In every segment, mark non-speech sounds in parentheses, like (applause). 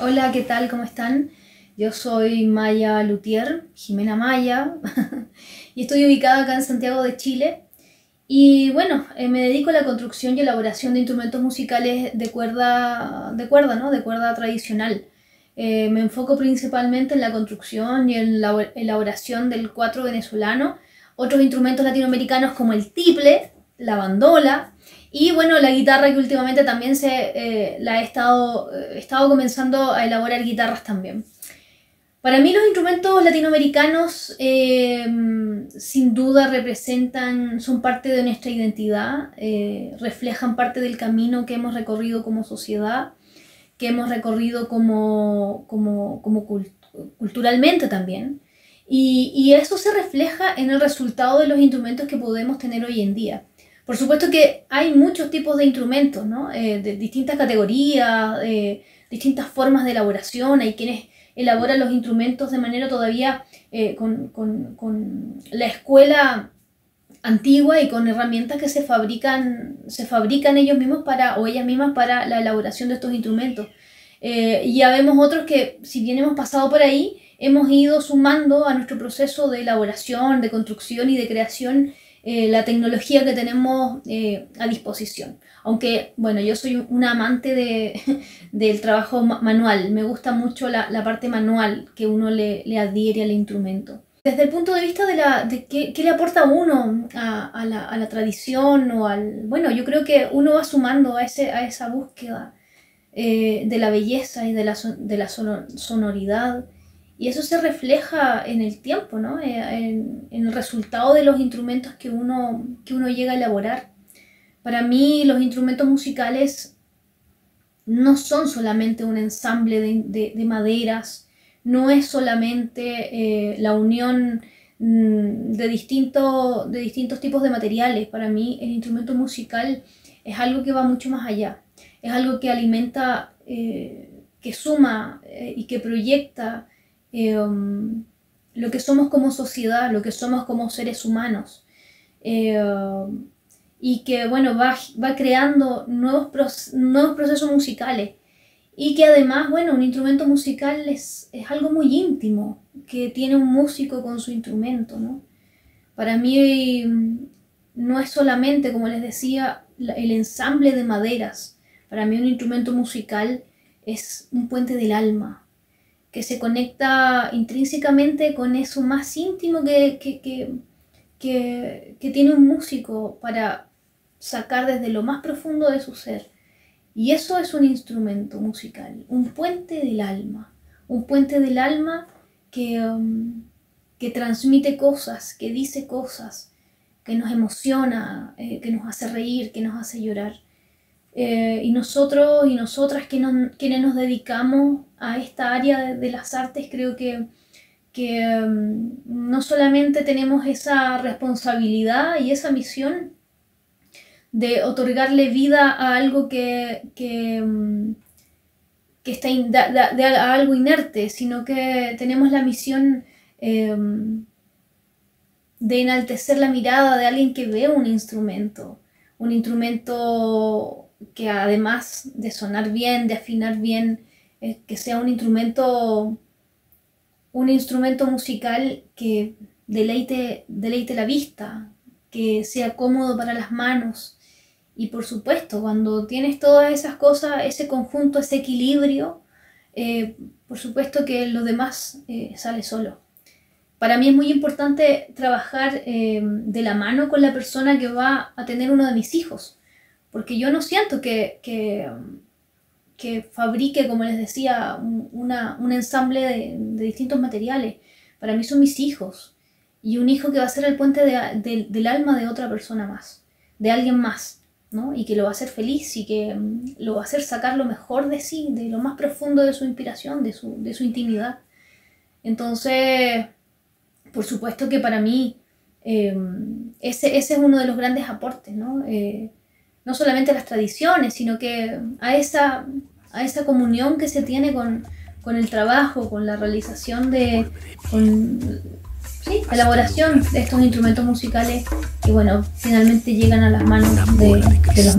Hola, ¿qué tal? ¿Cómo están? Yo soy Maya Lutier, Jimena Maya, (laughs) y estoy ubicada acá en Santiago de Chile. Y bueno, eh, me dedico a la construcción y elaboración de instrumentos musicales de cuerda, de cuerda, ¿no? De cuerda tradicional. Eh, me enfoco principalmente en la construcción y en la elaboración del cuatro venezolano, otros instrumentos latinoamericanos como el tiple, la bandola y bueno, la guitarra que últimamente también se, eh, la he estado, he estado comenzando a elaborar guitarras también. Para mí los instrumentos latinoamericanos em, sin duda representan, son parte de nuestra identidad, eh, reflejan parte del camino que hemos recorrido como sociedad, que hemos recorrido como, como, como culturalmente también. Y, y, eso se refleja en el resultado de los instrumentos que podemos tener hoy en día. Por supuesto que hay muchos tipos de instrumentos, ¿no? Eh, de distintas categorías, eh, distintas formas de elaboración. Hay quienes elaboran los instrumentos de manera todavía eh, con, con, con, la escuela antigua y con herramientas que se fabrican, se fabrican ellos mismos para, o ellas mismas para la elaboración de estos instrumentos. Eh, y ya vemos otros que, si bien hemos pasado por ahí, hemos ido sumando a nuestro proceso de elaboración, de construcción y de creación eh, la tecnología que tenemos eh, a disposición. Aunque, bueno, yo soy una amante de, (laughs) del trabajo manual, me gusta mucho la, la parte manual que uno le, le, adhiere al instrumento. Desde el punto de vista de, la, de qué, qué le aporta uno a, a, la, a, la, tradición o al... Bueno, yo creo que uno va sumando a, ese, a esa búsqueda eh, de la belleza y de la, de la sonoridad y eso se refleja en el tiempo, ¿no? Eh, en, el resultado de los instrumentos que uno, que uno llega a elaborar. Para mí los instrumentos musicales no son solamente un ensamble de, de, de maderas, no es solamente eh, la unión mm, de, distinto, de distintos tipos de materiales. Para mí el instrumento musical es algo que va mucho más allá. Es algo que alimenta, eh, que suma eh, y que proyecta um, lo que somos como sociedad, lo que somos como seres humanos. Eh, y que, bueno, va, va creando nuevos, nuevos procesos musicales. Y que además, bueno, un instrumento musical es, es, algo muy íntimo, que tiene un músico con su instrumento, ¿no? Para mí no es solamente, como les decía, el ensamble de maderas. Para mí un instrumento musical es un puente del alma, que se conecta intrínsecamente con eso más íntimo que, que, que, que, tiene un músico para sacar desde lo más profundo de su ser. Y eso es un instrumento musical, un puente del alma, un puente del alma que, um, que transmite cosas, que dice cosas, que nos emociona, eh, que nos hace reír, que nos hace llorar. Eh, y nosotros y nosotras que no, quienes nos dedicamos a esta área de, las artes, creo que, que um, no solamente tenemos esa responsabilidad y esa misión de otorgarle vida a algo que, que, um, que está de, algo inerte, sino que tenemos la misión eh, de enaltecer la mirada de alguien que ve un instrumento, un instrumento que además de sonar bien, de afinar bien, eh, que sea un instrumento, un instrumento musical que deleite, deleite la vista, que sea cómodo para las manos. Y por supuesto, cuando tienes todas esas cosas, ese conjunto, ese equilibrio, eh, por supuesto que lo demás eh, sale solo. Para mí es muy importante trabajar de la mano con la persona que va a tener uno de mis hijos porque yo no siento que, que, que fabrique, como les decía, un, una, un ensamble de, de, distintos materiales. Para mí son mis hijos. Y un hijo que va a ser el puente de, de, del alma de otra persona más, de alguien más, ¿no? Y que lo va a hacer feliz y que um, lo va a hacer sacar lo mejor de sí, de lo más profundo de su inspiración, de su, de su intimidad. Entonces, por supuesto que para mí eh, ese, ese, es uno de los grandes aportes, ¿no? Eh, no solamente a las tradiciones, sino que a esa, a esa comunión que se tiene con, con el trabajo, con la realización de, con, sí, elaboración de estos instrumentos musicales que, bueno, finalmente llegan a las manos de, los.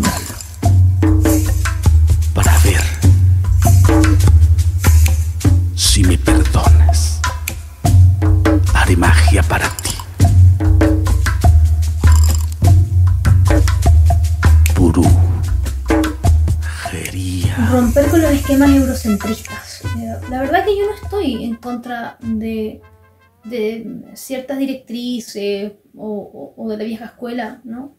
Contra de, de ciertas directrices o, o- o de la vieja escuela, ¿no?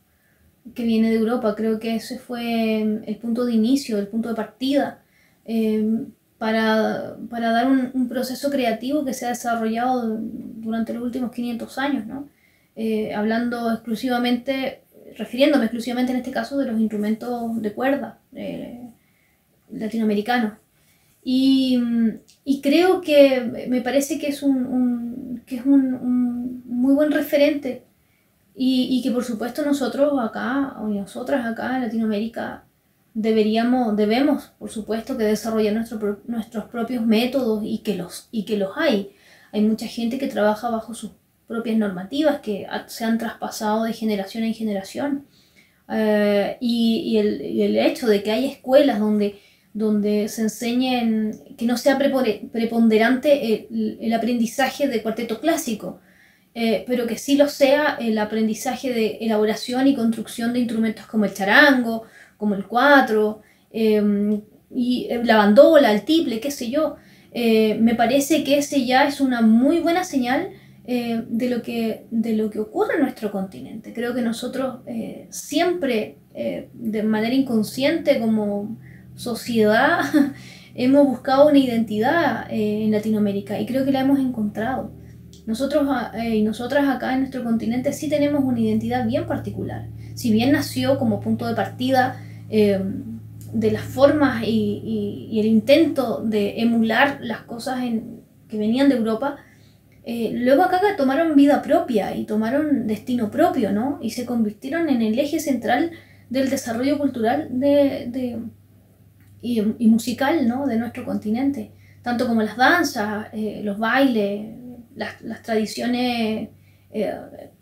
Que viene de Europa. Creo que ese fue el punto de inicio, el punto de partida eh, para, para dar un, un proceso creativo que se ha desarrollado durante los últimos 500 años, ¿no? Eh, hablando exclusivamente, refiriéndome exclusivamente en este caso de los instrumentos de cuerda eh, latinoamericanos. Y, y creo que me parece que es un, un- que es un, un muy buen referente y, y que por supuesto nosotros acá, o nosotras acá en Latinoamérica, deberíamos, debemos, por supuesto, que desarrollar nuestro nuestros propios métodos y que, los, y que los hay. Hay mucha gente que trabaja bajo sus propias normativas que se han traspasado de generación en generación. Eh, y el, y el hecho de que hay escuelas donde, donde se enseñen, que no sea preponderante el, el aprendizaje de cuarteto clásico, eh, pero que sí lo sea el aprendizaje de elaboración y construcción de instrumentos como el charango, como el cuatro, eh, y eh, la bandola, el tiple, qué sé yo. Eh, me parece que ese ya es una muy buena señal de, lo que, de lo que ocurre en nuestro continente. Creo que nosotros siempre, de manera inconsciente como sociedad, (laughs) hemos buscado una identidad eh, en Latinoamérica y creo que la hemos encontrado. Nosotros ah, eh, y nosotras acá en nuestro continente sí tenemos una identidad bien particular. Si bien nació como punto de partida eh, de las formas y, y- y el intento de emular las cosas en- que venían de Europa, eh, luego acá tomaron vida propia y tomaron destino propio, ¿no? Y se convirtieron en el eje central del desarrollo cultural de, de- y, y musical, ¿no? De nuestro continente. Tanto como las danzas, eh, los bailes, las, las tradiciones eh,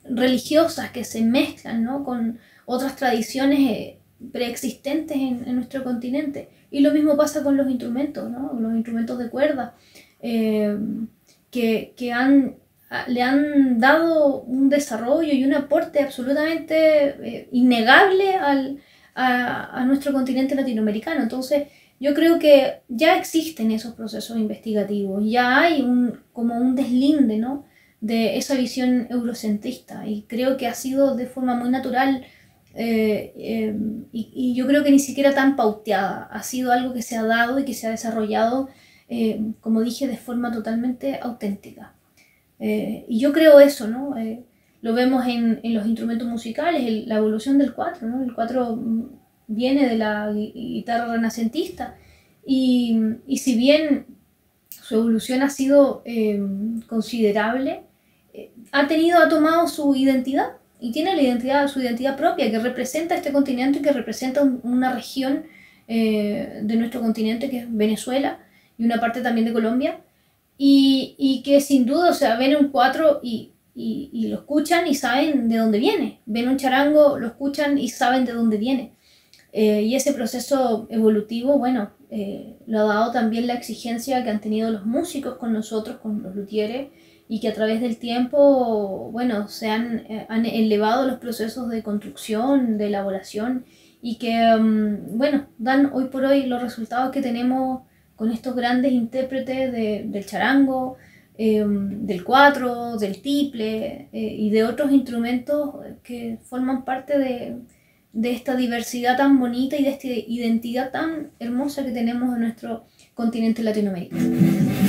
religiosas que se mezclan, ¿no? Con otras tradiciones eh, preexistentes en, nuestro continente. Y lo mismo pasa con los instrumentos, ¿no? Los instrumentos de cuerda. que, que han, le han dado un desarrollo y un aporte absolutamente innegable al, a, a nuestro continente latinoamericano. Entonces, yo creo que ya existen esos procesos investigativos, ya hay un, como un deslinde ¿no? de esa visión eurocentrista y creo que ha sido de forma muy natural eh, eh, y, yo creo que ni siquiera tan pauteada, ha sido algo que se ha dado y que se ha desarrollado eh, como dije, de forma totalmente auténtica. Eh, y yo creo eso, ¿no? Lo vemos en, en los instrumentos musicales, el- la evolución del cuatro, ¿no? El cuatro mm, viene de la gui- guitarra renacentista y, y si bien su evolución ha sido eh, considerable, eh, ha tenido, ha tomado su identidad y tiene la identidad, su identidad propia que representa este continente y que representa un- una región eh, de nuestro continente que es Venezuela y una parte también de Colombia, y, y que sin duda, o sea, ven un cuatro y, y, lo escuchan y saben de dónde viene, ven un charango, lo escuchan y saben de dónde viene. Eh, y ese proceso evolutivo, bueno, eh, lo ha dado también la exigencia que han tenido los músicos con nosotros, con los luthieres, y que a través del tiempo, bueno, se han, eh, han elevado los procesos de construcción, de elaboración, y que, mm, bueno, dan hoy por hoy los resultados que tenemos con estos grandes intérpretes de- del charango, eh, del cuatro, del tiple eh, y de otros instrumentos que forman parte de, de esta diversidad tan bonita y de esta identidad tan hermosa que tenemos en nuestro continente latinoamericano.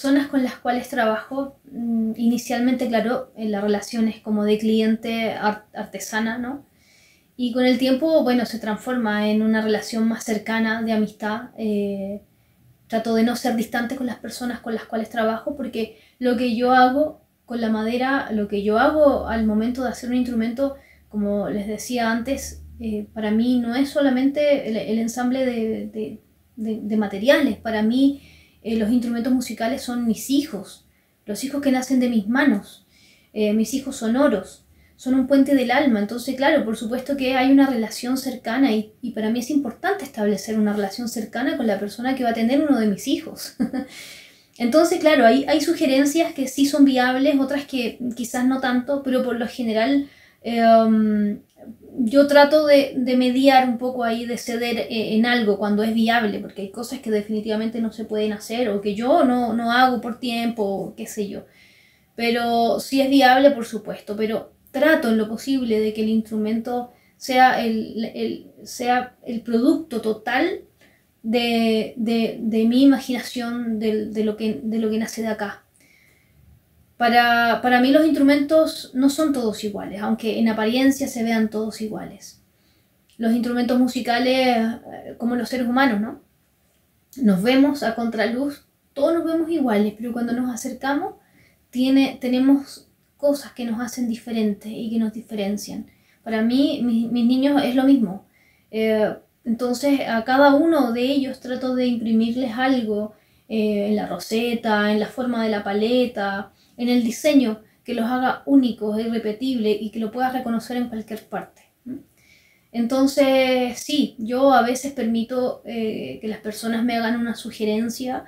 Personas con las cuales trabajo, mm, inicialmente, claro, en la relación es como de cliente ar- artesana, ¿no? y con el tiempo, bueno, se transforma en una relación más cercana de amistad. Eh, trato de no ser distante con las personas con las cuales trabajo porque lo que yo hago con la madera, lo que yo hago al momento de hacer un instrumento, como les decía antes, eh, para mí no es solamente el, ensamble de, materiales, para mí eh, los instrumentos musicales son mis hijos, los hijos que nacen de mis manos, eh, mis hijos sonoros, son un puente del alma, entonces claro, por supuesto que hay una relación cercana y, y para mí es importante establecer una relación cercana con la persona que va a tener uno de mis hijos. (laughs) Entonces, claro, hay, hay sugerencias que sí son viables, otras que quizás no tanto, pero por lo general em, yo trato de, mediar un poco ahí, de ceder eh, en algo cuando es viable, porque hay cosas que definitivamente no se pueden hacer o que yo no, no hago por tiempo, qué sé yo. Pero sí es viable, por supuesto, pero trato en lo posible de que el instrumento sea el, sea el producto total de, mi imaginación, de, lo que, de lo que nace de acá. Para, mí los instrumentos no son todos iguales, aunque en apariencia se vean todos iguales. Los instrumentos musicales, eh, como los seres humanos, ¿no? Nos vemos a contraluz, todos nos vemos iguales, pero cuando nos acercamos tiene, tenemos cosas que nos hacen diferentes y que nos diferencian. Para mí, mis, niños es lo mismo. Eh, entonces, a cada uno de ellos trato de imprimirles algo eh, en la roseta, en la forma de la paleta, en el diseño que los haga únicos, e irrepetibles y que lo puedas reconocer en cualquier parte. Entonces, sí, yo a veces permito eh, que las personas me hagan una sugerencia,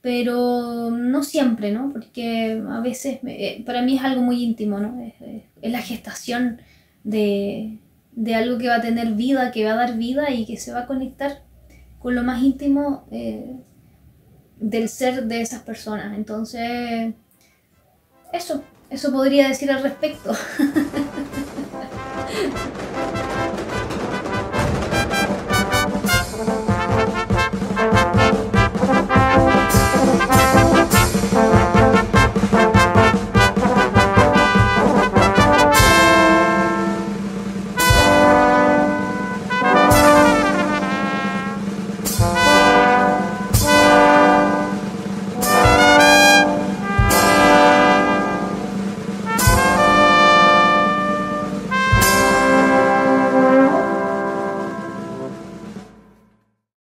pero no siempre, ¿no? Porque a veces eh, para mí es algo muy íntimo, ¿no? Es, la gestación de, algo que va a tener vida, que va a dar vida y que se va a conectar con lo más íntimo eh, del ser de esas personas. Entonces, eso, eso podría decir al respecto. (laughs)